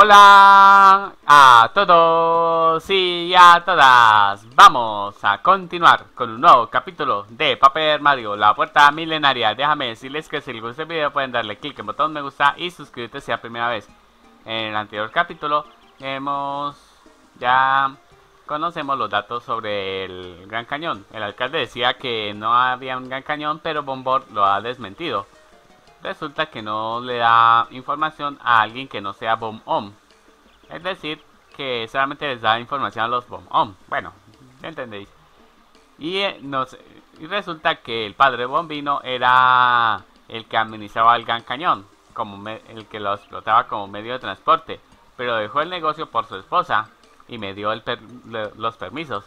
Hola a todos y a todas. Vamos a continuar con un nuevo capítulo de Paper Mario, la puerta milenaria. Déjame decirles que si les gusta el video pueden darle clic en botón me gusta y suscribirte si es la primera vez. En el anterior capítulo hemos ya conocemos los datos sobre el Gran Cañón. El alcalde decía que no había un Gran Cañón, pero Bombor lo ha desmentido resulta que no le da información a alguien que no sea Bomb-Om. Es decir, que solamente les da información a los Bomb-Om. Bueno, ¿entendéis? Y, eh, nos, y resulta que el padre Bombino era el que administraba el Gran Cañón, como el que lo explotaba como medio de transporte, pero dejó el negocio por su esposa y me dio los permisos.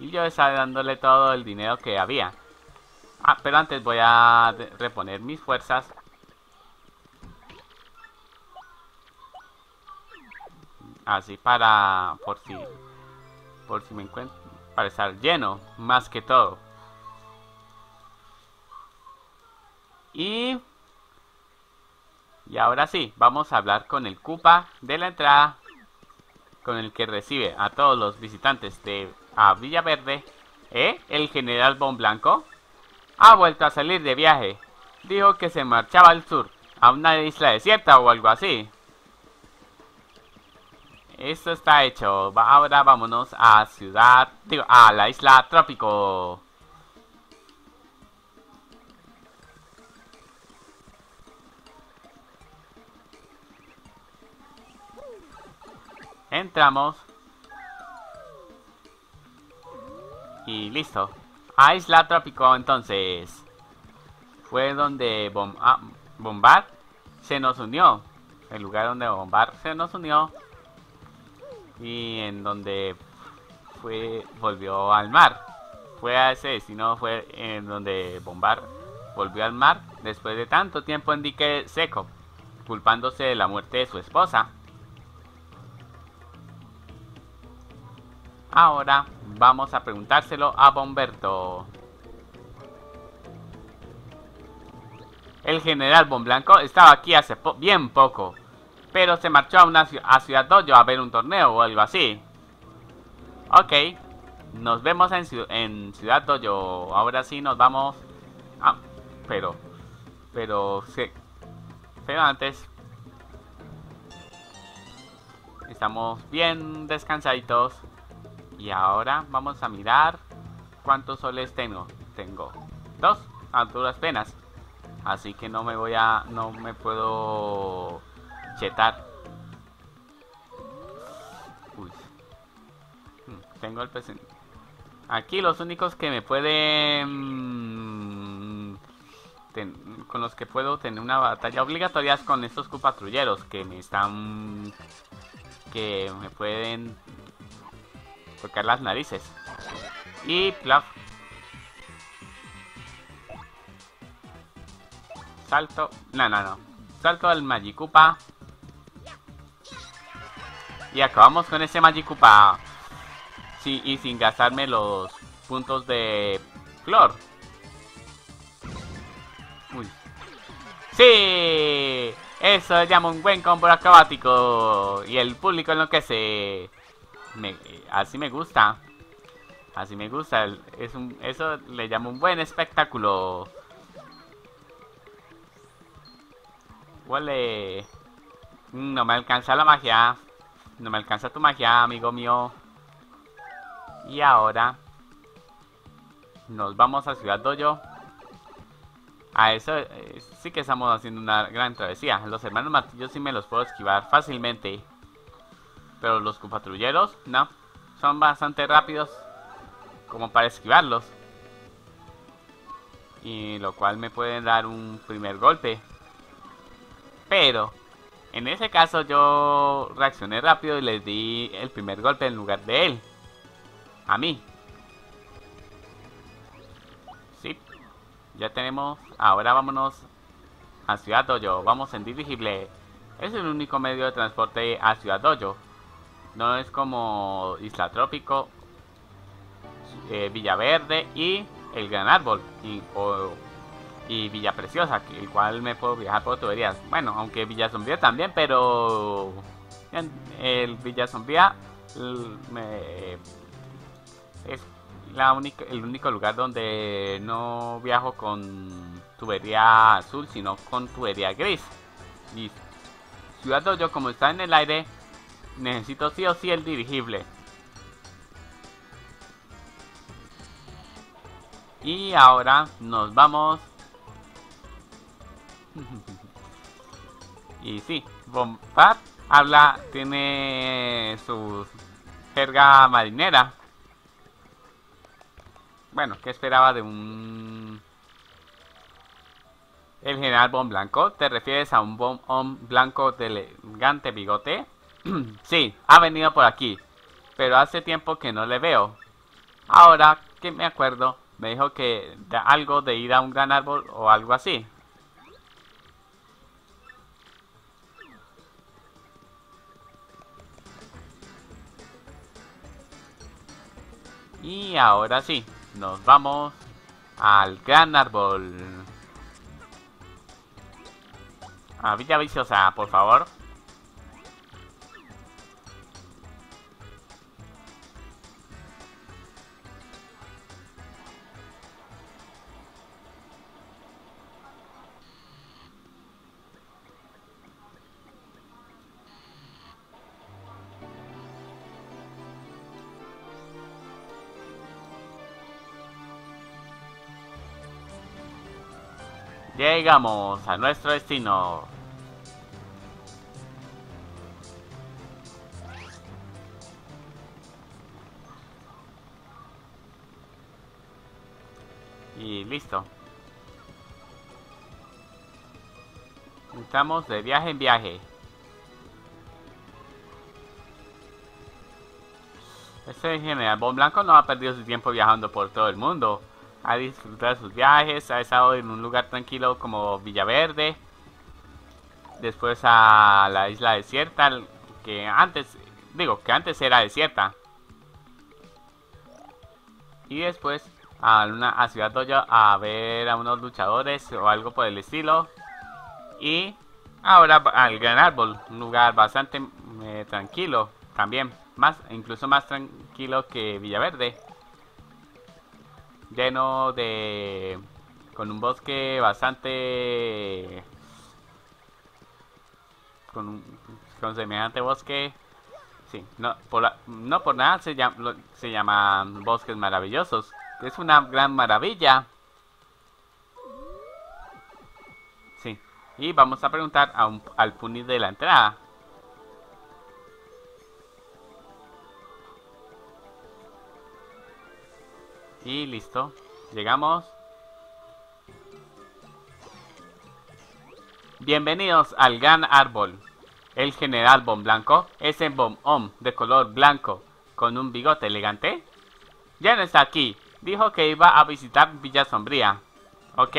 Y yo estaba dándole todo el dinero que había. Ah, pero antes voy a reponer mis fuerzas. Así para... Por si... Por si me encuentro... Para estar lleno, más que todo. Y... Y ahora sí, vamos a hablar con el Cupa de la entrada. Con el que recibe a todos los visitantes de a Villaverde. ¿Eh? El General Bon Blanco. Ha vuelto a salir de viaje. Dijo que se marchaba al sur, a una isla desierta o algo así. Esto está hecho. Ahora vámonos a ciudad... A la isla Trópico. Entramos. Y listo. A Isla Trópico entonces. Fue donde ah, Bombard se nos unió. El lugar donde Bombard se nos unió. Y en donde fue volvió al mar. Fue a ese destino, fue en donde Bombard volvió al mar después de tanto tiempo en dique seco, culpándose de la muerte de su esposa. Ahora vamos a preguntárselo a Bomberto. El general Bomblanco estaba aquí hace bien poco, pero se marchó a, una a Ciudad Dojo a ver un torneo o algo así. Ok, nos vemos en, en Ciudad Dojo. Ahora sí nos vamos... Ah, pero... Pero... Sí, pero antes... Estamos bien descansaditos. Y ahora vamos a mirar cuántos soles tengo. Tengo dos a duras penas. Así que no me voy a... No me puedo chetar. Uy. Hmm, tengo el presente. Aquí los únicos que me pueden... con los que puedo tener una batalla obligatoria es con estos cupatrulleros que me están... Que me pueden tocar las narices. Y plaf. Salto. No, no, no. Salto al Magikupa. Y acabamos con ese Magikupa. Sí, y sin gastarme los puntos de flor. Uy. ¡Sí! Eso llama un buen combo acrobático. Y el público enloquece así me gusta. Así me gusta. Es un, eso le llamo un buen espectáculo. Huele. No me alcanza la magia. No me alcanza tu magia, amigo mío. Y ahora nos vamos a Ciudad Dojo. A eso eh, sí que estamos haciendo una gran travesía. Los hermanos martillos sí me los puedo esquivar fácilmente. Pero los patrulleros, no. Son bastante rápidos como para esquivarlos. Y lo cual me pueden dar un primer golpe. Pero, en ese caso yo reaccioné rápido y les di el primer golpe en lugar de él. A mí. Sí. Ya tenemos... Ahora vámonos a Ciudad Dojo. Vamos en dirigible. Es el único medio de transporte a Ciudad Dojo. No es como Isla Trópico, eh, Villaverde y el Gran Árbol. Y, Villa Preciosa, que igual me puedo viajar por tuberías. Bueno, aunque Villa Sombría también, pero el Villa Sombría es la única, el único lugar donde no viajo con tubería azul, sino con tubería gris. Y Ciudad Dojo, como está en el aire, necesito sí o sí el dirigible. Y ahora nos vamos y sí, Bombard habla, tiene su jerga marinera. Bueno, ¿qué esperaba de un... El general Bon Blanco? ¿Te refieres a un Bon Blanco de elegante bigote? sí, ha venido por aquí, pero hace tiempo que no le veo. Ahora que me acuerdo, me dijo que algo de ir a un gran árbol o algo así. Y ahora sí, nos vamos al gran árbol. A Villa Viciosa, por favor. Llegamos a nuestro destino. Y listo. Estamos de viaje en viaje. Este general Bon Blanco no ha perdido su tiempo viajando por todo el mundo ha disfrutado sus viajes, ha estado en un lugar tranquilo como Villaverde, después a la isla desierta, que antes, digo, que antes era desierta, y después a, una, a Ciudad Dojo a ver a unos luchadores o algo por el estilo, y ahora al Gran Árbol, un lugar bastante eh, tranquilo, también, más, incluso más tranquilo que Villaverde lleno de... con un bosque bastante... con, un, con semejante bosque... Sí, no por, no por nada se, llama, se llaman bosques maravillosos. Es una gran maravilla. Sí, y vamos a preguntar a un, al Puni de la entrada. Y listo. Llegamos. Bienvenidos al Gran Árbol. El general Bon Blanco es en Bon de color blanco con un bigote elegante. Ya no está aquí. Dijo que iba a visitar Villa Sombría. ¿Ok?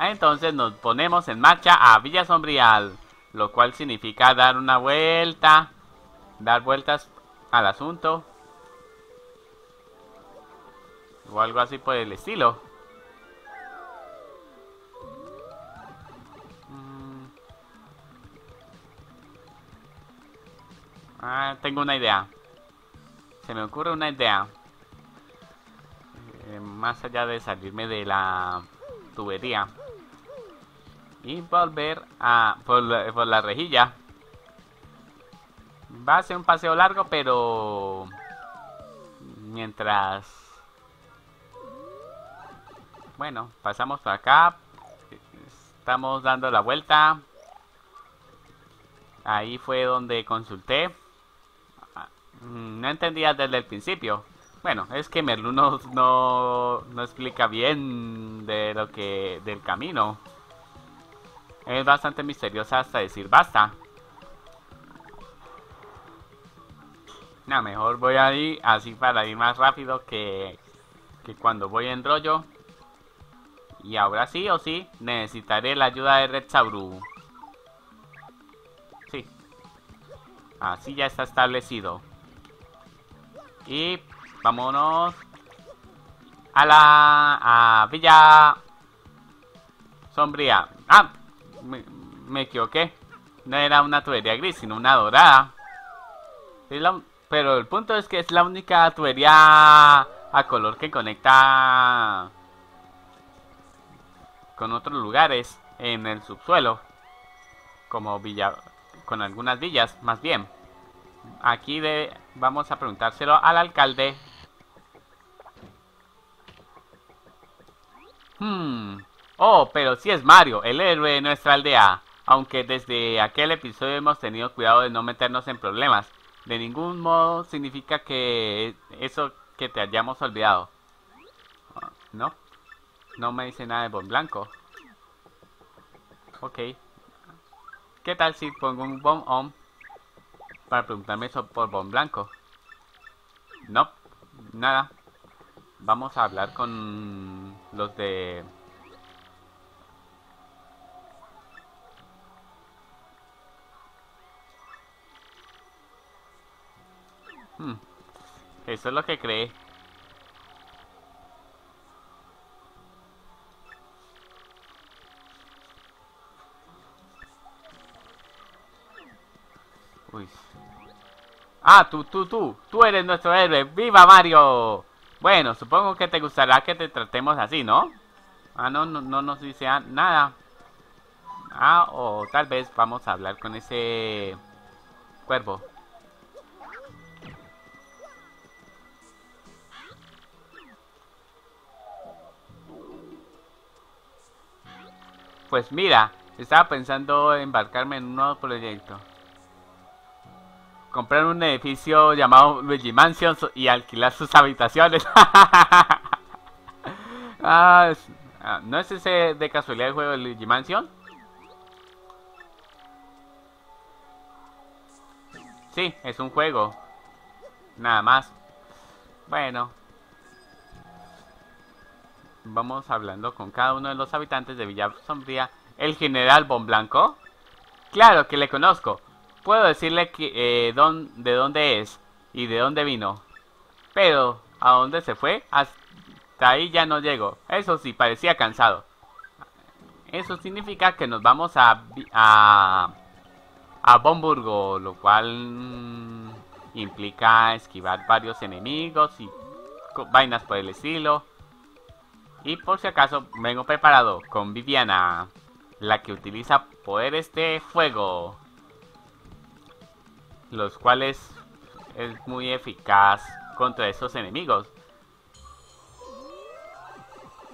Entonces nos ponemos en marcha a Villa Sombría. Lo cual significa dar una vuelta. Dar vueltas al asunto o algo así por el estilo. Mm. Ah, tengo una idea. Se me ocurre una idea. Eh, más allá de salirme de la tubería. Y volver a por por la rejilla. Va a ser un paseo largo, pero mientras bueno, pasamos por acá. Estamos dando la vuelta. Ahí fue donde consulté. No entendía desde el principio. Bueno, es que Merlu no, no, explica bien de lo que del camino. Es bastante misteriosa hasta decir basta. No, mejor voy ahí así para ir más rápido que, que cuando voy en rollo. Y ahora sí o sí necesitaré la ayuda de Red Sauru. Sí. Así ya está establecido. Y vámonos a la a Villa sombría. Ah, me, equivoqué. No era una tubería gris, sino una dorada. pero el punto es que es la única tubería a color que conecta con otros lugares en el subsuelo. Como villa, con algunas villas, más bien. Aquí de, vamos a preguntárselo al alcalde. Hmm. Oh, pero sí es Mario, el héroe de nuestra aldea. Aunque desde aquel episodio hemos tenido cuidado de no meternos en problemas. De ningún modo significa que eso que te hayamos olvidado. ¿No? No me dice nada de Bon Blanco. Ok. ¿Qué tal si pongo un Bon On para preguntarme eso por Bon Blanco? No, nada. Vamos a hablar con los de... Hmm. Eso es lo que cree. Ah, tú, tú, tú. Tú eres nuestro héroe. ¡Viva Mario! Bueno, supongo que te gustará que te tratemos así, ¿no? Ah, no, no, no nos dice nada. Ah, o tal vez vamos a hablar con ese cuervo. Pues mira, estaba pensando embarcarme en un nuevo proyecto comprar un edificio llamado Luigi Mansion y alquilar sus habitaciones. Ah, ah, ¿No es ese de casualidad el juego de Luigi Mansion? Sí, es un juego. Nada más. Bueno. Vamos hablando con cada uno de los habitantes de Villa Sombría. ¿El general Bon Blanco? Claro que le conozco. Puedo decirle que, eh, de dónde es y de dónde vino. Pero, ¿a dónde se fue? Hasta ahí ya no llego. Eso sí, parecía cansado. Eso significa que nos vamos a, a, a Bomburgo, lo cual mm, implica esquivar varios enemigos y vainas por el estilo. Y por si acaso, vengo preparado con Viviana, la que utiliza poderes de fuego los cuales es muy eficaz contra esos enemigos.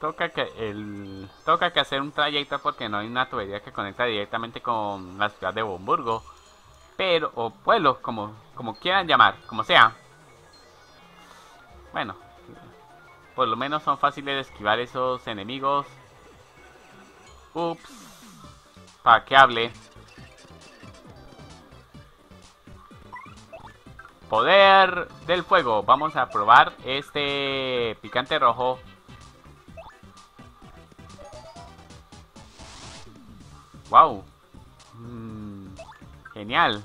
Toca que el toca que hacer un trayecto porque no hay una tubería que conecta directamente con la ciudad de Bomburgo. Pero, o pueblo, como, como quieran llamar, como sea. Bueno, por lo menos son fáciles de esquivar esos enemigos. Ups. Para que hable. Poder del fuego. Vamos a probar este picante rojo. Wow. Mm, genial.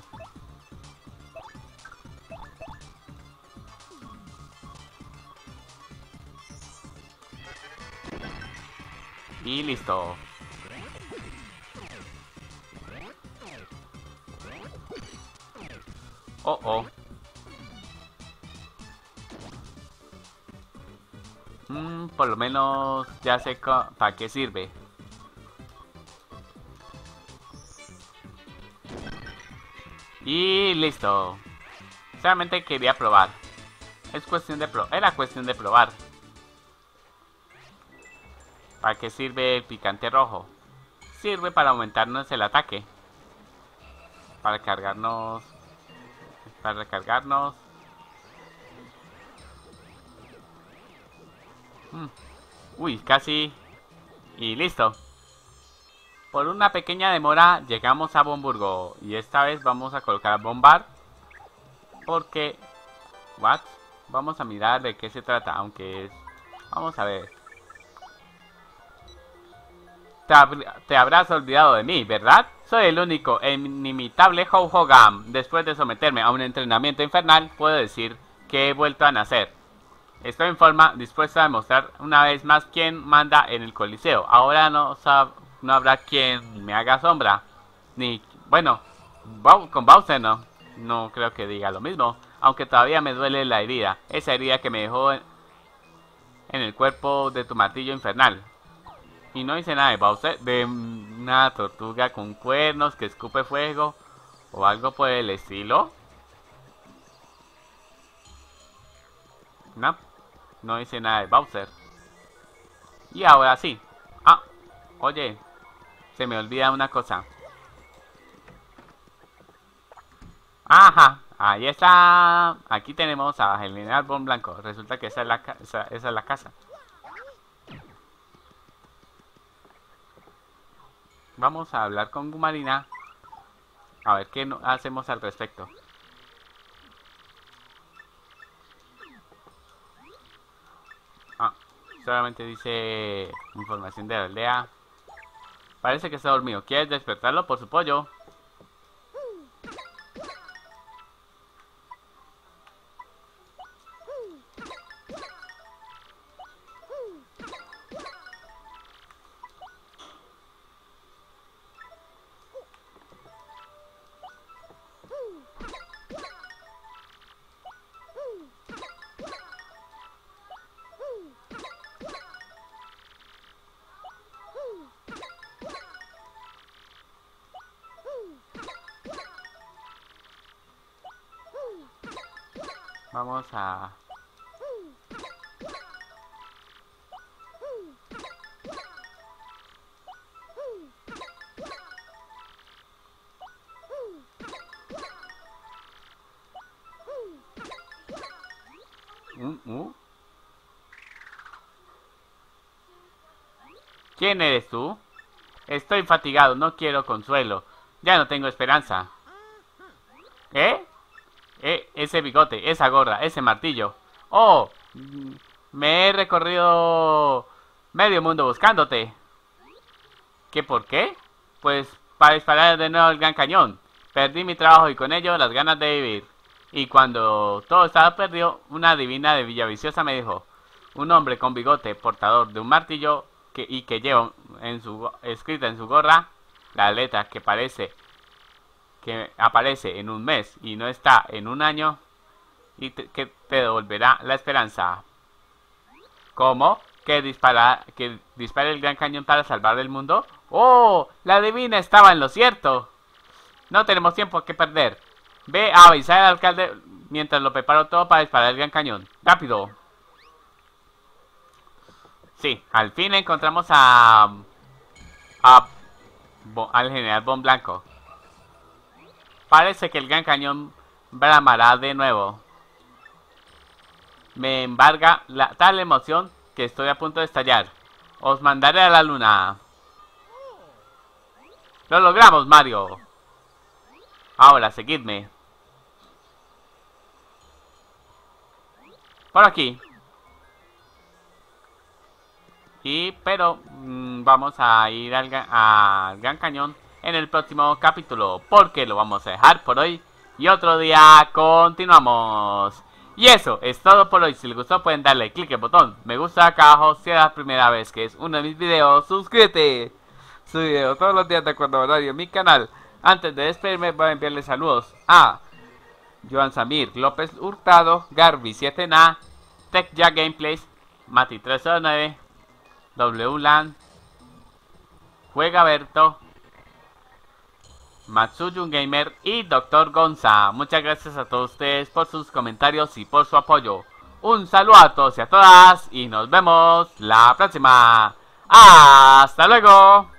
Y listo. Oh, oh. Mm, por lo menos ya sé para qué sirve. Y listo. Solamente quería probar. Es cuestión de pro Era cuestión de probar. ¿Para qué sirve el picante rojo? Sirve para aumentarnos el ataque. Para cargarnos... Para recargarnos Mm. Uy, casi... Y listo. Por una pequeña demora llegamos a Bomburgo. Y esta vez vamos a colocar Bombar. Porque... What? Vamos a mirar de qué se trata. Aunque es... Vamos a ver. Te, habrás olvidado de mí, ¿verdad? Soy el único e inimitable Ho Hogam. Después de someterme a un entrenamiento infernal, puedo decir que he vuelto a nacer. Estoy en forma, dispuesta a demostrar una vez más quién manda en el coliseo. Ahora nos no habrá quien me haga sombra. Ni, bueno, con Bowser no. No creo que diga lo mismo. Aunque todavía me duele la herida. Esa herida que me dejó en, el cuerpo de tu martillo infernal. Y no hice nada de Bowser. De una tortuga con cuernos que escupe fuego. O algo por el estilo. No. No hice nada de Bowser. Y ahora sí. Ah, oye. Se me olvida una cosa. Ajá, ahí está. Aquí tenemos a el Árbol Blanco. Resulta que esa es la, esa, es la casa. Vamos a hablar con Gumarina. A ver qué hacemos al respecto. Ah, solamente dice información de la aldea. Parece que está dormido. ¿Quieres despertarlo por su pollo? Vamos a... ¿Quién eres tú? Estoy fatigado, no quiero consuelo. Ya no tengo esperanza. ¿Eh? Eh, ese bigote, esa gorra, ese martillo. Oh, me he recorrido medio mundo buscándote. ¿Qué por qué? Pues para disparar de nuevo el gran cañón. Perdí mi trabajo y con ello las ganas de vivir. Y cuando todo estaba perdido, una divina de Villaviciosa me dijo, un hombre con bigote, portador de un martillo que, y que lleva en su, escrita en su gorra la letra que parece que aparece en un mes y no está en un año y que te devolverá la esperanza. ¿Cómo? ¿Que dispara, que dispare el gran cañón para salvar el mundo? ¡Oh! La divina estaba en lo cierto. No tenemos tiempo que perder. Ve a avisar al alcalde mientras lo preparo todo para disparar el gran cañón. ¡Rápido! Sí, al fin encontramos a... a al general Bon Blanco. Parece que el gran cañón bramará de nuevo. Me embarga la, tal emoción que estoy a punto de estallar. Os mandaré a la luna. ¡Lo logramos, Mario! Ahora, seguidme. Por aquí. Y, pero, mm, vamos a ir al, al Gran Cañón en el próximo capítulo, porque lo vamos a dejar por hoy. Y otro día continuamos. Y eso es todo por hoy. Si les gustó pueden darle clic el botón me gusta acá abajo. Si es la primera vez que es uno de mis videos, suscríbete. Su video todos los días de acuerdo a horario en mi canal. Antes de despedirme voy a enviarle saludos a Joan Samir, López Hurtado, Garby 7Na, Tech Gameplays, Mati 309, WLAN, Juega Berto, Matsuyun Gamer y Dr. Gonza. Muchas gracias a todos ustedes por sus comentarios y por su apoyo. Un saludo a todos y a todas y nos vemos la próxima. ¡Hasta luego!